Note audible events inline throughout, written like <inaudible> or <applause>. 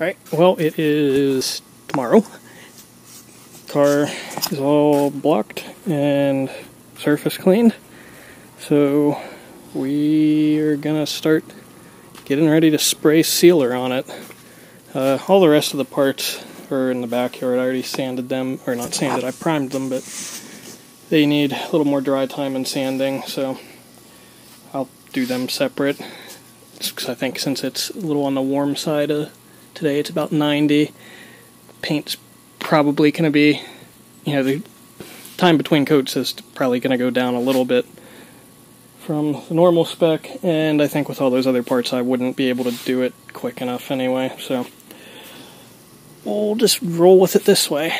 Alright, well, it is tomorrow. Car is all blocked and surface cleaned. So we are gonna start getting ready to spray sealer on it. Uh, all the rest of the parts are in the backyard. I already sanded them, or not sanded, I primed them, but they need a little more dry time and sanding, so I'll do them separate. Because I think since it's a little on the warm side of today, it's about 90. Paint's probably going to be, you know, the time between coats is probably going to go down a little bit from the normal spec, and I think with all those other parts, I wouldn't be able to do it quick enough anyway, so we'll just roll with it this way.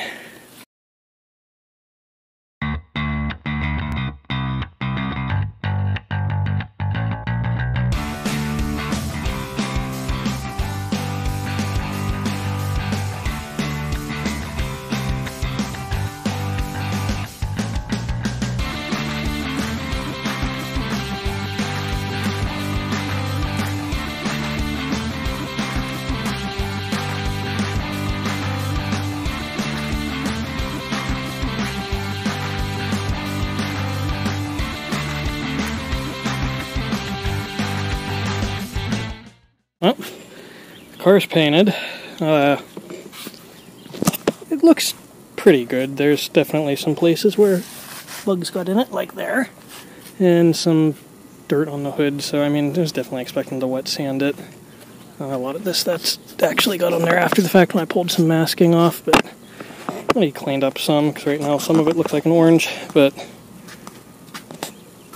Well, the car's painted. Uh, it looks pretty good. There's definitely some places where bugs got in it, like there, and some dirt on the hood. So I mean, there's definitely expecting to wet sand it. Uh, a lot of this that's actually got on there after the fact when I pulled some masking off, but I cleaned up some because right now some of it looks like an orange. But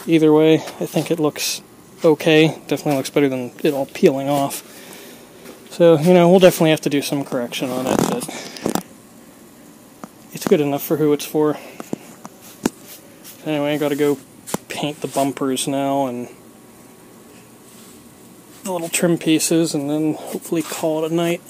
either way, I think it looks okay. Definitely looks better than it all peeling off. So, you know, we'll definitely have to do some correction on it, but it's good enough for who it's for. Anyway, I gotta go paint the bumpers now and the little trim pieces and then hopefully call it a night.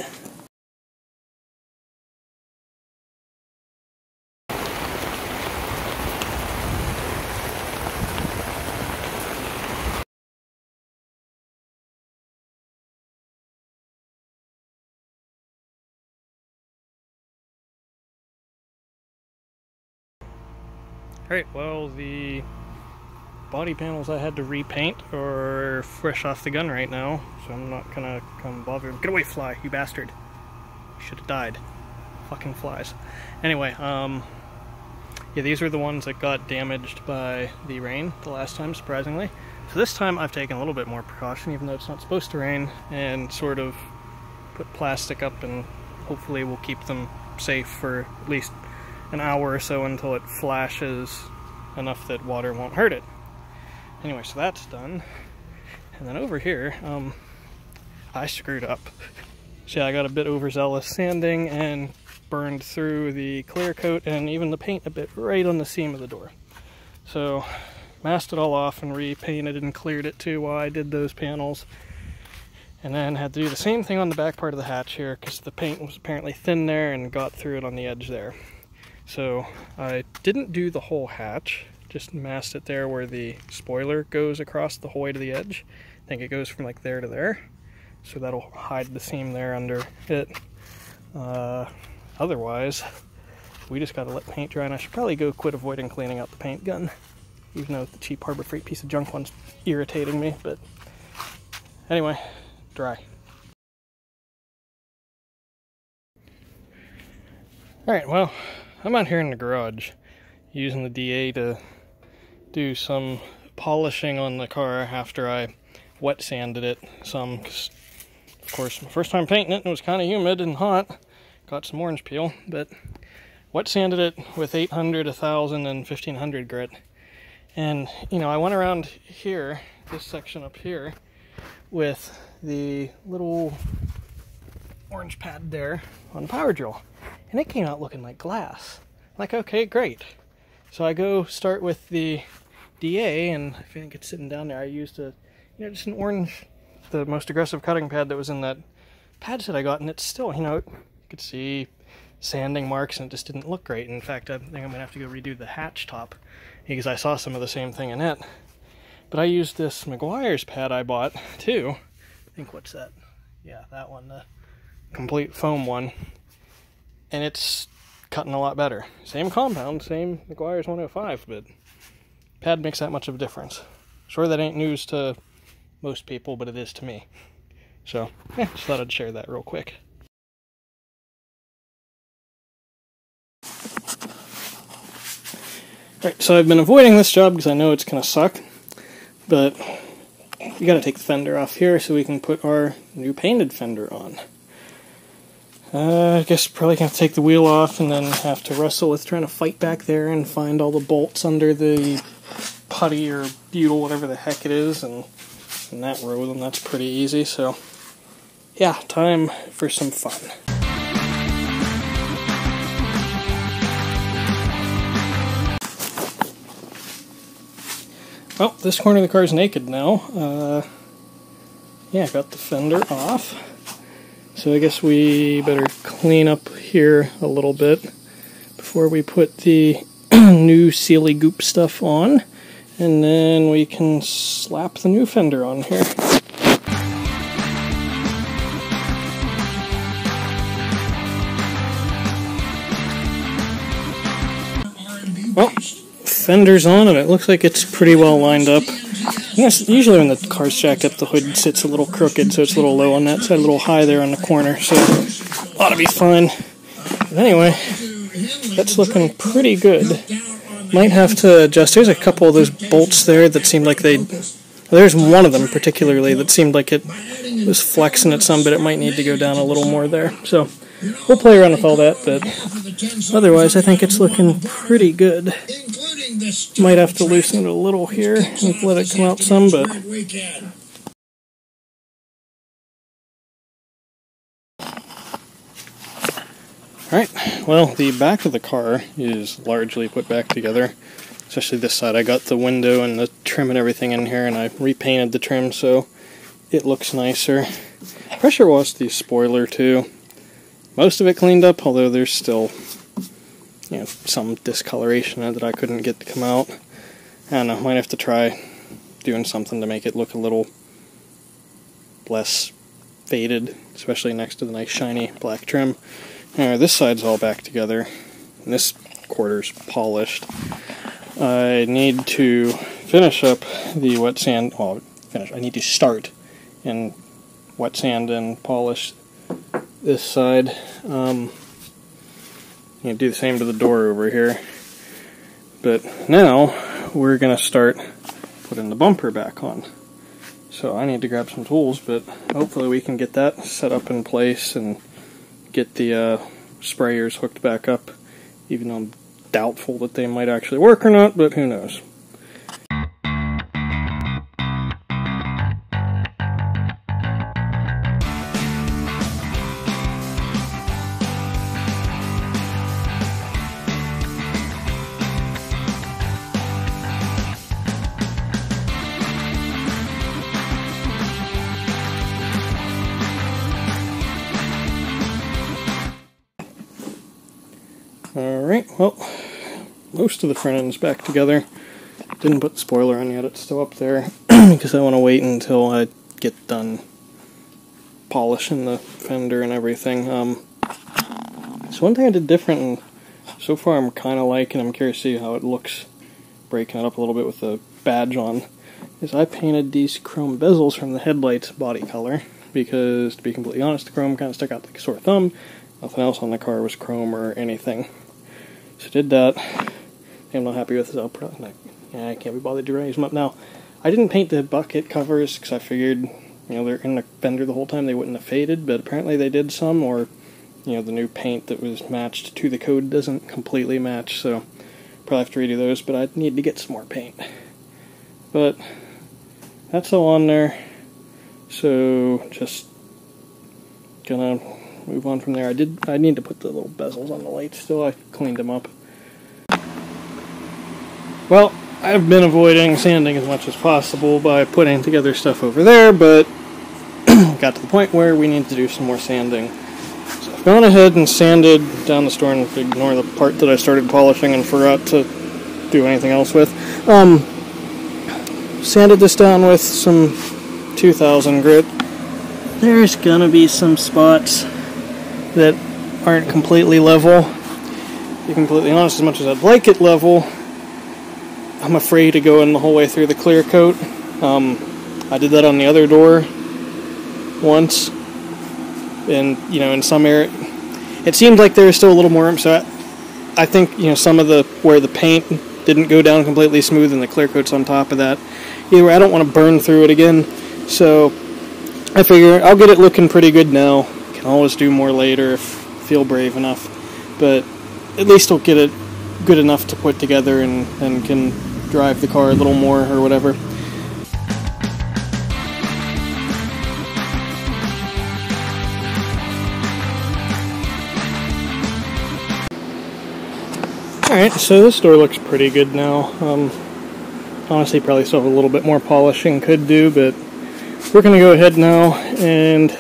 Alright, well, the body panels I had to repaint are fresh off the gun right now, so I'm not gonna come bother him. Get away, fly, you bastard. Should have died. Fucking flies. Anyway, um, yeah, these are the ones that got damaged by the rain the last time, surprisingly. So this time I've taken a little bit more precaution, even though it's not supposed to rain, and sort of put plastic up and hopefully we'll keep them safe for at least an hour or so until it flashes enough that water won't hurt it. Anyway, so that's done. And then over here, um, I screwed up. See, I got a bit overzealous sanding and burned through the clear coat and even the paint a bit right on the seam of the door. So, masked it all off and repainted and cleared it too while I did those panels. And then had to do the same thing on the back part of the hatch here because the paint was apparently thin there and got through it on the edge there. So I didn't do the whole hatch, just masked it there where the spoiler goes across the whole way to the edge. I think it goes from like there to there. So that'll hide the seam there under it. Uh, otherwise, we just gotta let paint dry and I should probably go quit avoiding cleaning out the paint gun. Even though the cheap Harbor Freight piece of junk one's irritating me, but anyway, dry. Alright, well, I'm out here in the garage using the DA to do some polishing on the car after I wet sanded it some. Of course, my first time painting it, it was kind of humid and hot. Got some orange peel, but wet sanded it with 800, 1000, and 1500 grit. And, you know, I went around here, this section up here, with the little orange pad there on the power drill and it came out looking like glass. Like, okay, great. So I go start with the DA, and I think it's sitting down there. I used a, you know, just an orange, the most aggressive cutting pad that was in that pad set I got, and it's still, you know, you could see sanding marks, and it just didn't look great. In fact, I think I'm gonna have to go redo the hatch top because I saw some of the same thing in it. But I used this Meguiar's pad I bought too. I think what's that? Yeah, that one. The complete foam one, and it's cutting a lot better. Same compound, same Meguiar's 105, but pad makes that much of a difference. Sure, that ain't news to most people, but it is to me. So, yeah, just thought I'd share that real quick. Alright, so I've been avoiding this job because I know it's going to suck, but we got to take the fender off here so we can put our new painted fender on. Uh, I guess probably gonna take the wheel off and then have to wrestle with trying to fight back there and find all the bolts under the putty or butyl, whatever the heck it is, and in that row, then that's pretty easy. So, yeah, time for some fun. Well, this corner of the car is naked now. Uh, yeah, I got the fender off. So I guess we better clean up here a little bit before we put the <clears throat> new Sealy Goop stuff on. And then we can slap the new fender on here. Well, fender's on and it looks like it's pretty well lined up. Yes, usually when the car's jacked up, the hood sits a little crooked, so it's a little low on that side, a little high there on the corner, so ought to be fine. But anyway, that's looking pretty good. Might have to adjust. There's a couple of those bolts there that seemed like they. There's one of them particularly that seemed like it was flexing it some, but it might need to go down a little more there. So we'll play around with all that, but otherwise, I think it's looking pretty good. Might have to loosen it a little here and let it come out some, but. Alright, well, the back of the car is largely put back together, especially this side. I got the window and the trim and everything in here, and I repainted the trim so it looks nicer. Pressure washed the spoiler too. Most of it cleaned up, although there's still you know, some discoloration that I couldn't get to come out. And I don't know, might have to try doing something to make it look a little less faded, especially next to the nice shiny black trim. This side's all back together, and this quarter's polished. I need to finish up the wet sand, well, finish, I need to start in wet sand and polish this side. Um, you do the same to the door over here. But now we're going to start putting the bumper back on. So I need to grab some tools, but hopefully we can get that set up in place and get the uh, sprayers hooked back up, even though I'm doubtful that they might actually work or not, but who knows. Alright, well, most of the front end's back together. Didn't put the spoiler on yet, it's still up there, <clears throat> because I want to wait until I get done polishing the fender and everything. Um, so one thing I did different, and so far I'm kind of liking, I'm curious to see how it looks breaking it up a little bit with the badge on, is I painted these chrome bezels from the headlights body color, because to be completely honest, the chrome kind of stuck out like a sore thumb. Nothing else on the car was chrome or anything. Did that. I'm not happy with it. I'll probably yeah, I can't be bothered to raise them up now. I didn't paint the bucket covers because I figured, you know, they're in the fender the whole time. They wouldn't have faded, but apparently they did some, or you know, the new paint that was matched to the code doesn't completely match. So probably have to redo those. But I need to get some more paint. But that's all on there. So just gonna move on from there. I did. I need to put the little bezels on the lights still. I cleaned them up. Well, I've been avoiding sanding as much as possible by putting together stuff over there, but <clears throat> got to the point where we need to do some more sanding. So I've gone ahead and sanded down the store and ignore the part that I started polishing and forgot to do anything else with. Um, sanded this down with some 2000 grit. There's gonna be some spots that aren't completely level. To be completely honest, as much as I'd like it level, I'm afraid to go in the whole way through the clear coat. Um, I did that on the other door once, and you know, in some area, it seemed like there was still a little more room. So I, I think you know some of the where the paint didn't go down completely smooth and the clear coat's on top of that. Either way, I don't want to burn through it again, so I figure I'll get it looking pretty good now. Can always do more later if I feel brave enough, but at least I'll get it good enough to put together and, and can drive the car a little more or whatever. Alright, so this door looks pretty good now. Um, honestly, probably still have a little bit more polishing could do, but we're going to go ahead now and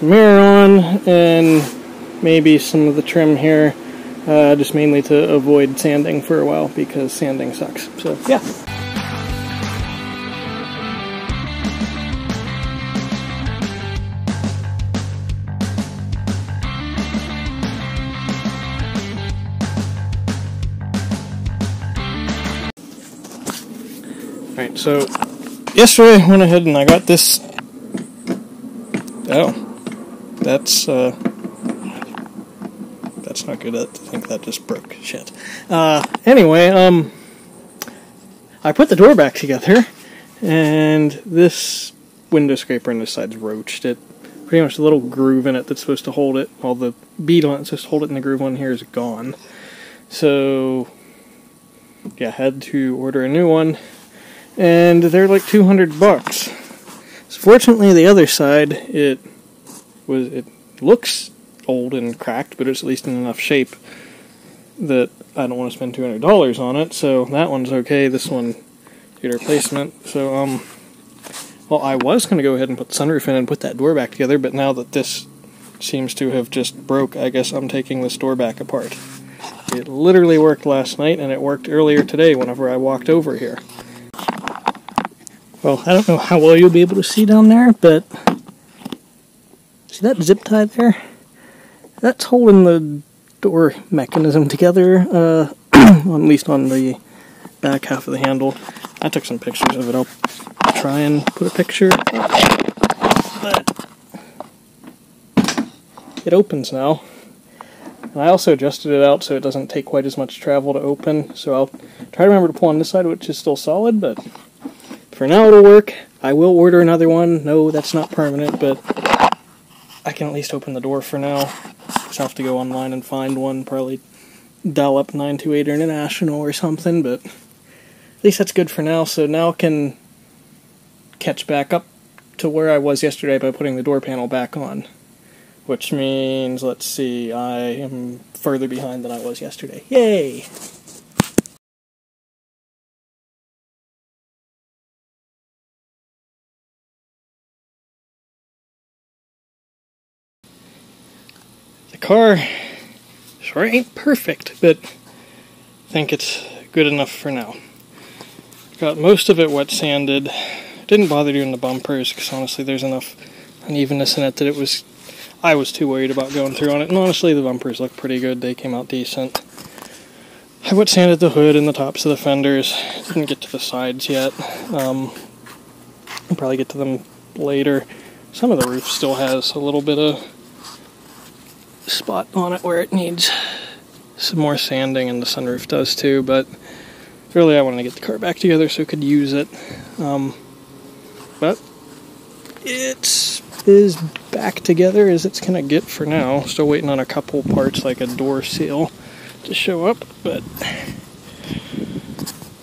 the mirror on and maybe some of the trim here, uh, just mainly to avoid sanding for a while because sanding sucks. So, yeah. Alright, so yesterday I went ahead and I got this. Oh, that's uh, that's not good. I think that just broke. Shit. Uh, anyway, um, I put the door back together, and this window scraper on this side's roached. It pretty much the little groove in it that's supposed to hold it, all the bead on it supposed to hold it, in the groove on here is gone. So, yeah, had to order a new one and they're like 200 bucks. So fortunately, the other side it was it looks old and cracked, but it's at least in enough shape that I don't want to spend 200 dollars on it. So that one's okay. This one get a replacement. So um, well, I was gonna go ahead and put sunroof in and put that door back together, but now that this seems to have just broke, I guess I'm taking this door back apart. It literally worked last night, and it worked earlier today whenever I walked over here. Well, I don't know how well you'll be able to see down there, but see that zip tie there? That's holding the door mechanism together, uh, <clears throat> at least on the back half of the handle. I took some pictures of it. I'll try and put a picture. But it opens now. And I also adjusted it out so it doesn't take quite as much travel to open. So I'll try to remember to pull on this side, which is still solid, but for now it'll work. I will order another one. No, that's not permanent, but I can at least open the door for now. Just have to go online and find one, probably dial up 928 International or something, but at least that's good for now. So now I can catch back up to where I was yesterday by putting the door panel back on. Which means, let's see, I am further behind than I was yesterday. Yay! Car sure ain't perfect, but I think it's good enough for now. Got most of it wet sanded. Didn't bother doing the bumpers because honestly there's enough unevenness in it that it was I was too worried about going through on it. And honestly the bumpers look pretty good. They came out decent. I wet sanded the hood and the tops of the fenders. Didn't get to the sides yet. Um, I'll probably get to them later. Some of the roof still has a little bit of spot on it where it needs some more sanding, and the sunroof does too. But really, I wanted to get the car back together so I could use it. Um, but it's is back together as it's gonna get for now. Still waiting on a couple parts like a door seal to show up, but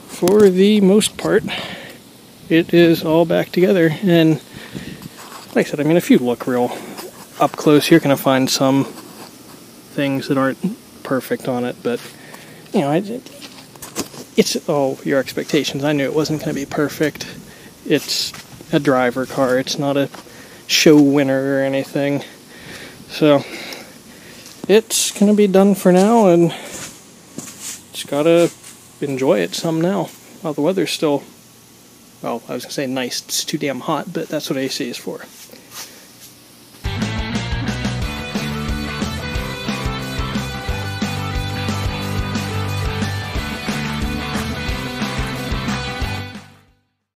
for the most part, it is all back together. And like I said, I mean, if you look real up close, you're gonna find some things that aren't perfect on it, but you know, it's oh your expectations. I knew it wasn't going to be perfect. It's a driver car. It's not a show winner or anything. So it's going to be done for now, and just gotta enjoy it some now. While the weather's still, well, I was gonna say nice. It's too damn hot, but that's what AC is for.